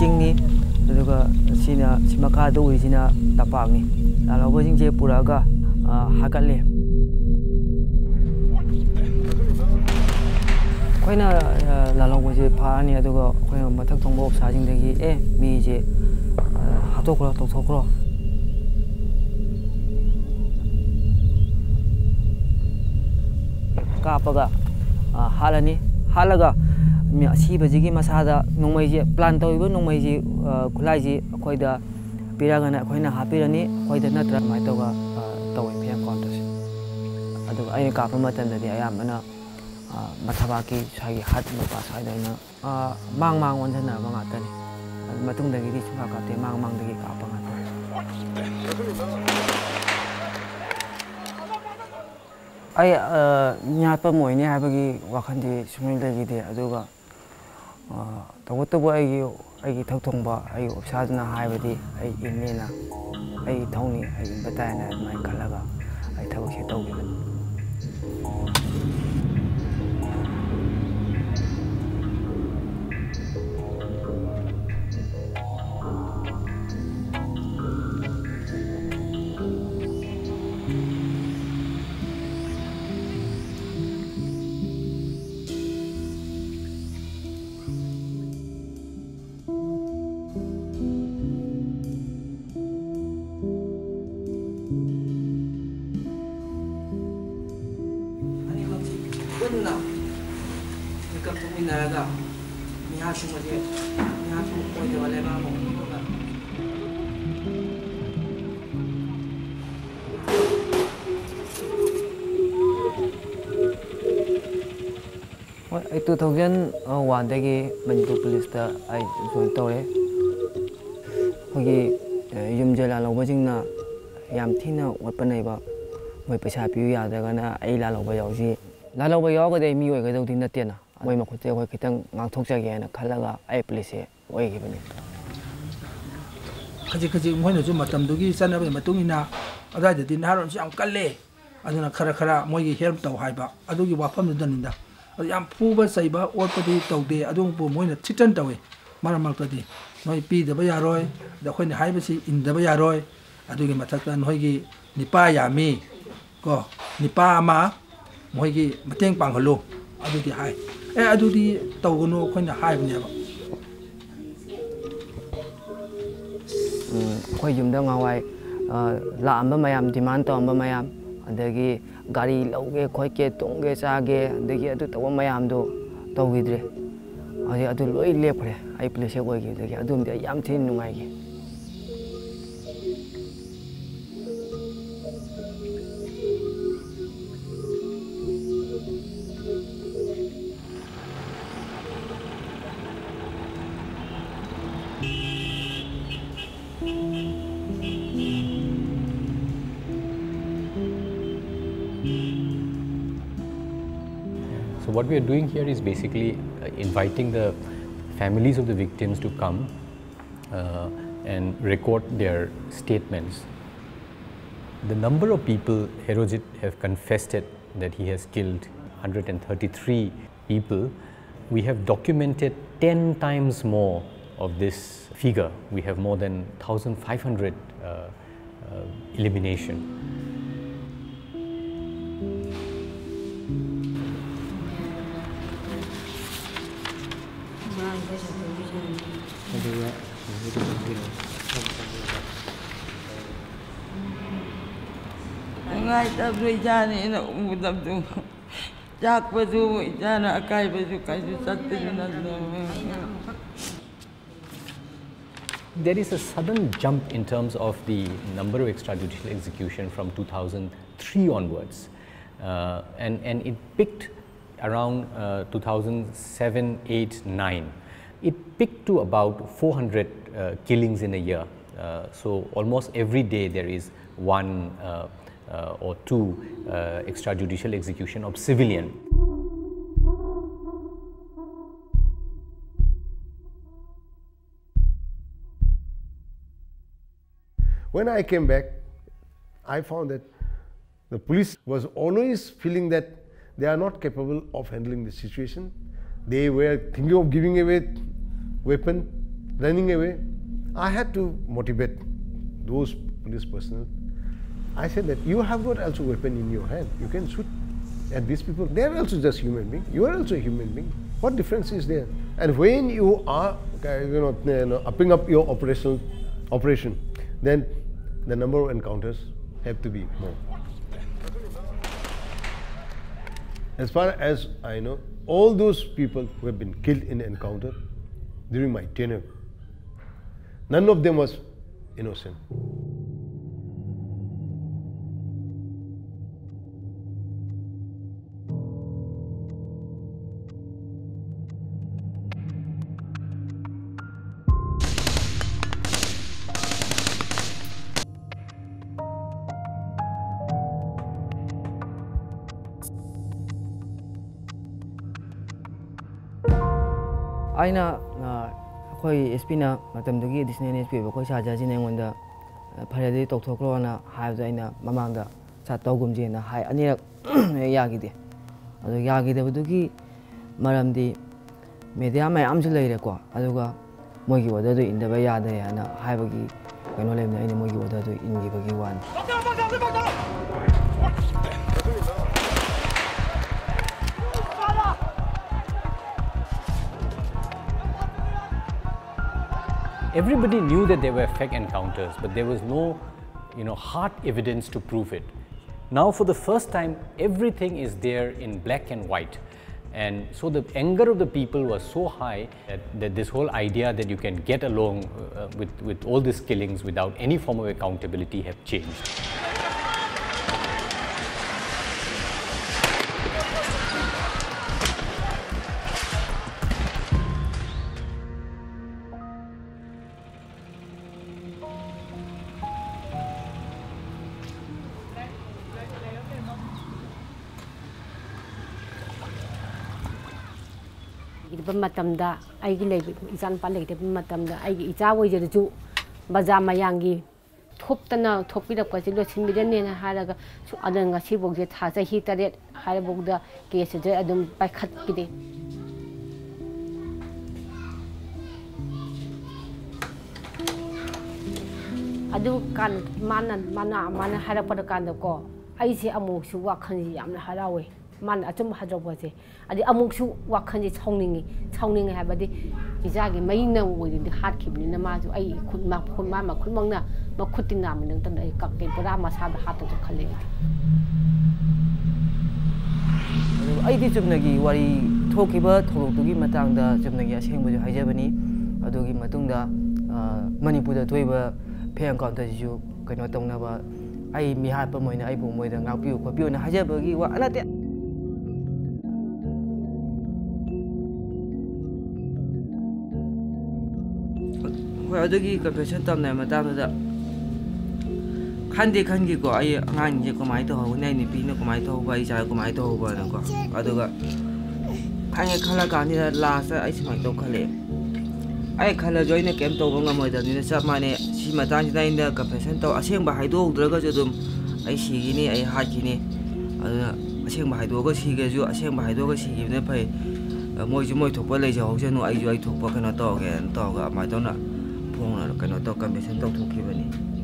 ꯆꯤꯡꯅꯤ ꯑꯗꯨꯒ ꯁꯤꯅ ꯁꯤ ꯃꯈꯥꯗ ꯎꯔꯤꯁꯤꯅ ꯇꯝꯄꯥꯛꯅꯤ ꯂꯥꯜꯍꯧꯕꯁꯤꯡꯁꯦ ꯄꯨꯔꯛꯑꯒ ꯍꯥꯠꯀꯠꯂꯤ ꯑꯩꯈꯣꯏꯅ ꯂꯥꯜꯍꯧꯕꯁꯦ ꯐꯥꯔꯅꯤ ꯑꯗꯨꯒ ꯑꯩꯈꯣꯏꯅ ꯃꯊꯛ ꯊꯣꯡꯕ ꯑꯣꯐꯤꯁꯥꯔꯁꯤꯡꯗꯒꯤ ꯑꯦ ꯃꯤꯁꯦ ꯍꯥꯠꯇꯣꯛꯈ꯭ꯔꯣ ꯇꯧꯊꯣꯛꯈ꯭ꯔꯣ ꯀꯥꯞꯄꯒ ꯍꯥꯠꯂꯅꯤ ꯍꯥꯠꯂꯒ ꯑꯁꯤꯕꯁꯤꯒꯤ ꯃꯁꯥꯗ ꯅꯣꯡꯃꯩꯁꯦ ꯄ꯭ꯂꯥꯟ ꯇꯧꯔꯤꯕ ꯅꯣꯡꯃꯩꯁꯤ ꯈꯨꯠꯂꯥꯏꯁꯤ ꯑꯩꯈꯣꯏꯗ ꯄꯤꯔꯒꯅ ꯑꯩꯈꯣꯏꯅ ꯍꯥꯞꯄꯤꯔꯅꯤ ꯑꯩꯈꯣꯏꯗ ꯅꯠꯇ꯭ꯔꯒ ꯑꯗꯨꯃꯥꯏꯅ ꯇꯧꯔꯒ ꯇꯧꯋꯤ ꯐꯤꯌꯥꯔ ꯀꯥꯎꯟꯇꯔꯁꯦ ꯑꯗꯨꯒ ꯑꯩꯅ ꯀꯥꯞꯄ ꯃꯇꯝꯗꯗꯤ ꯑꯌꯥꯝꯕꯅ ꯃꯊꯕꯥꯛꯀꯤ ꯁ꯭ꯋꯥꯏꯒꯤ ꯍꯥꯠ ꯃꯄꯥ ꯁ꯭ꯋꯥꯏꯗ ꯑꯩꯅ ꯃꯥꯡ ꯃꯥꯡ ꯑꯣꯟꯁꯤꯟꯅꯕ ꯉꯥꯛꯇꯅꯤ ꯃꯇꯨꯡꯗꯒꯤꯗꯤ ꯁꯨꯡꯀꯥ ꯀꯥꯞꯇꯦ ꯃꯥꯡ ꯃꯥꯡꯗꯒꯤ ꯀꯥꯞꯄ ꯉꯥꯛꯇꯅꯤ ꯑꯩ ꯌꯥꯠꯄ ꯃꯣꯏꯅꯤ ꯍꯥꯏꯕꯒꯤ ꯋꯥꯈꯜꯗꯤ ꯁꯨꯡꯂꯩ ꯂꯩꯈꯤꯗꯦ ꯑꯗꯨꯒ तब अगी थोब अगी इमे थोनी बताइन अदम खल थब से तौर قلنا ذكرتم إن هذا نهاش مجيد itu thogen wandegi manipur police da ai join tore khogi e, yum jela lo bajing na yam thina wapnai ba. Moi paisa piu ya da ga na ai la lo ba yau ji. lalo ba yaw kada mi yoy kada din natte na moi ma khote ko kitang ngang thok cha ge na khala ga ai place oi gi bani kaji kaji moi no ju matam du gi san ba ma tung ina ada de din haron siam kalle aduna khara khara moi gi help tau hai ba adu gi wa pham du din da yam pu ba sai ba or pa di tau de adu pu moi na chitan tau mara mal ta di noi pi de ba ya roi da khoi ni hai ba si in de ba ya roi adu gi mathak ta noi gi nipa ya mi ko nipa ma ꯃꯣꯏꯒꯤ ꯃꯇꯦꯡ ꯄꯥꯡꯍꯜꯂꯨ ꯑꯗꯨꯗꯤ ꯍꯥꯏ ꯑꯦ ꯑꯗꯨꯗꯤ ꯇꯧꯒꯅꯨ ꯑꯩꯈꯣꯏꯅ ꯍꯥꯏꯕꯅꯦꯕ ꯑꯩꯈꯣꯏ ꯌꯨꯝꯗ ꯉꯍꯥꯟꯋꯥꯏ ꯂꯥꯛꯑꯝꯕ ꯃꯌꯥꯝ ꯗꯤꯃꯥꯟ ꯇꯧꯔꯝꯕ ꯃꯌꯥꯝ ꯑꯗꯒꯤ ꯒꯥꯔꯤ ꯂꯧꯒꯦ ꯈꯣꯠꯀꯦ ꯇꯨꯝꯒꯦ ꯆꯥꯒꯦ ꯑꯗꯒꯤ ꯑꯗꯨ ꯇꯧꯕ ꯃꯌꯥꯝꯗꯣ ꯇꯧꯈꯤꯗ꯭ꯔꯦ ꯍꯧꯖꯤꯛ ꯑꯗꯨ ꯂꯣꯏ ꯂꯦꯞꯈ꯭ꯔꯦ ꯑꯩ ꯄꯨꯂꯤꯁ ꯍꯦꯛ ꯑꯣꯏꯈꯤꯕꯗꯒꯤ ꯑꯗꯨꯝꯗꯤ ꯑꯩ ꯌꯥꯝ ꯊꯤꯅ ꯅꯨꯡꯉꯥꯏꯈꯤ So what we are doing here is basically uh, inviting the families of the victims to come uh, and record their statements. The number of people Herojit have confessed that he has killed 133 people. We have documented 10 times more of this figure. We have more than 1,500 uh, uh, elimination. ꯅꯨꯡꯉꯥꯏꯇꯕꯗꯣ ꯏꯆꯥꯅꯦꯅ ꯎꯗꯕꯗꯣ ꯆꯥꯛꯄꯁꯨ ꯏꯆꯥꯅ ꯑꯀꯥꯏꯕꯁꯨ ꯀꯩꯁꯨ ꯆꯠꯄꯁꯨ ꯅꯠꯇꯕ There is a sudden jump in terms of the number of extrajudicial execution from 2003 onwards. Uh, and, and it picked around uh, 2007, 8, 9. It picked to about 400 uh, killings in a year. Uh, so almost every day there is one uh, uh, or two uh, extrajudicial execution of civilian. When I came back, I found that the police was always feeling that they are not capable of handling the situation. They were thinking of giving away weapon, running away. I had to motivate those police personnel. I said that you have got also weapon in your hand. You can shoot at these people. They are also just human being. You are also a human being. What difference is there? And when you are, you know, you know, upping up your operational operation, then the number of encounters have to be more. As far as I know, all those people who have been killed in encounter during my tenure, none of them was innocent. ꯑꯩꯅ ꯑꯩꯈꯣꯏ S ꯄꯤꯅ ꯃꯇꯝꯗꯨꯒꯤ additional S P ꯑꯣꯏꯕ ꯑꯩꯈꯣꯏ ꯁꯥꯍꯖꯁꯤꯅ ꯑꯩꯉꯣꯟꯗ ꯐꯔꯦꯗꯤ ꯇꯧꯊꯣꯛꯈ꯭ꯔꯣꯅ ꯍꯥꯏꯕꯗꯣ ꯑꯩꯅ ꯃꯃꯥꯡꯗ ꯇꯧꯒꯨꯝꯁꯦꯅ ꯍꯥꯏ ꯑꯅꯤꯔꯛ ꯌꯥꯈꯤꯗꯦ ꯑꯗꯣ ꯌꯥꯈꯤꯗꯕꯗꯨꯒꯤ ꯃꯔꯝꯗꯤ ꯃꯦꯗꯤꯌꯥ ꯃꯌꯥꯝꯁꯨ ꯂꯩꯔꯦꯀꯣ ꯑꯗꯨꯒ ꯃꯣꯏꯒꯤ ꯑꯣꯔꯗꯔꯗꯨ ꯏꯟꯗꯕ ꯌꯥꯗꯦ ꯍꯥꯏꯅ ꯍꯥꯏꯕꯒꯤ ꯀꯩꯅꯣ ꯂꯩꯕꯅꯤ ꯑꯩꯅ ꯃꯣꯏꯒꯤ ꯑꯣꯔꯗꯔꯗꯨ ꯏꯟꯈꯤꯕꯒꯤ ꯋꯥꯅꯤ Everybody knew that there were fake encounters, but there was no, you know, hard evidence to prove it. Now, for the first time, everything is there in black and white. And so the anger of the people was so high that, that this whole idea that you can get along uh, with, with all these killings without any form of accountability have changed. ꯏꯔꯕ ꯃꯇꯝꯗ ꯑꯩꯒꯤ ꯂꯩꯕ ꯏꯆꯥꯅꯨꯄꯥ ꯂꯩꯇꯕ ꯃꯇꯝꯗ ꯑꯩꯒꯤ ꯏꯆꯥ ꯑꯣꯏꯖꯔꯁꯨ ꯕꯖꯥꯔ ꯃꯌꯥꯝꯒꯤ ꯊꯣꯞꯇꯅ ꯊꯣꯛꯄꯤꯔꯛꯄꯁꯤ ꯂꯣꯏꯁꯤꯟꯕꯤꯔꯅꯦꯅ ꯍꯥꯏꯔꯒ ꯑꯗꯨꯅ ꯉꯁꯤꯐꯥꯎꯁꯦ ꯊꯥ ꯆꯍꯤ ꯇꯔꯦꯠ ꯍꯥꯏꯔꯐꯥꯎꯗ ꯀꯦꯁꯁꯦ ꯑꯗꯨꯝ ꯄꯥꯏꯈꯠꯈꯤꯗꯦ ꯑꯗꯨ ꯀꯥꯟ ꯃꯥꯅ ꯃꯥꯅ ꯃꯥꯅ ꯍꯥꯏꯔꯛꯄꯗ ꯀꯥꯟꯗꯀꯣ ꯑꯩꯁꯦ ꯑꯃꯨꯛꯁꯨ ꯋꯥꯈꯜꯁꯤ ꯌꯥꯝꯅ ꯍꯔꯥꯎꯋꯦ man achum hadrobate adi amuksu wakhani chongningi chongningi habadi izagi maina wori de hat kibni na ma ju ai khun ma khun ma ma khun mangna ma khutin na man tan ai kak te pura ma sa da hat to khale ai di chumnagi wari thokiba tholok tugi matang da chumnagi aseng bu haijabani adogi matung da manipur da toiba pheang kon ta ju kaino tong na ba ai mi ha pa moina ai bu moida ngau piu ko piu na haijabagi wa anate ꯍꯣꯏ ꯑꯗꯨꯒꯤ confession ꯇꯝꯅꯕ ꯃꯇꯥꯡꯗꯨꯗ ꯈꯟꯗꯤ ꯈꯟꯈꯤꯀꯣ ꯑꯩ ꯑꯉꯥꯡꯁꯦ ꯀꯃꯥꯏꯅ ꯇꯧꯍꯧꯒꯅꯤ ꯑꯩ ꯅꯨꯄꯤꯅ ꯀꯃꯥꯏꯅ ꯇꯧꯍꯧꯕ ꯑꯩ ꯏꯆꯥ ꯀꯃꯥꯏꯅ ꯇꯧꯍꯧꯕꯅꯀꯣ ꯑꯗꯨꯒ ꯈꯪꯉꯦ ꯈꯜꯂ ꯀꯥꯟꯁꯤꯗ ꯂꯥꯁꯇ ꯑꯩ ꯁꯨꯃꯥꯏꯅ ꯇꯧ ꯈꯜꯂꯛꯑꯦ ꯑꯩ ꯈꯜꯂꯁꯨ ꯑꯩꯅ ꯀꯩꯝ ꯇꯧꯕ ꯉꯝꯃꯣꯏꯗꯕꯅꯤꯅ ꯆꯞ ꯃꯥꯟꯅꯩ ꯁꯤ ꯃꯇꯥꯡꯁꯤꯗ ꯑꯩꯅ ꯀꯟꯐꯦꯁꯟ ꯇꯧ ꯑꯁꯦꯡꯕ ꯍꯥꯏꯗꯣꯛꯍꯧꯗ꯭ꯔꯒꯁꯨ ꯑꯗꯨꯝ ꯑꯩ ꯁꯤꯈꯤꯅꯤ ꯑꯩ ꯍꯥꯠꯈꯤꯅꯤ ꯑꯗꯨꯅ ꯑꯁꯦꯡꯕ ꯍꯥꯏꯗꯣꯛꯑꯒ ꯁꯤꯒꯁꯨ ꯑꯁꯦꯡꯕ ꯍꯥꯏꯗꯣꯛꯑꯒ ꯁꯤꯈꯤꯕꯅ ꯐꯩ ꯃꯣꯏꯁꯨ ꯃꯣꯏ ꯊꯣꯛꯄ ꯂꯩꯖꯍꯧꯁꯅꯨ ꯑꯩꯁꯨ ꯑꯩ ꯊꯣꯛꯄ ꯀꯩꯅꯣ ꯇꯧꯔꯒꯦꯅ ꯇꯧꯔꯒ ꯑꯗꯨꯃꯥꯏꯅ ꯇꯧꯅ ne sais pas si je suis un peu plus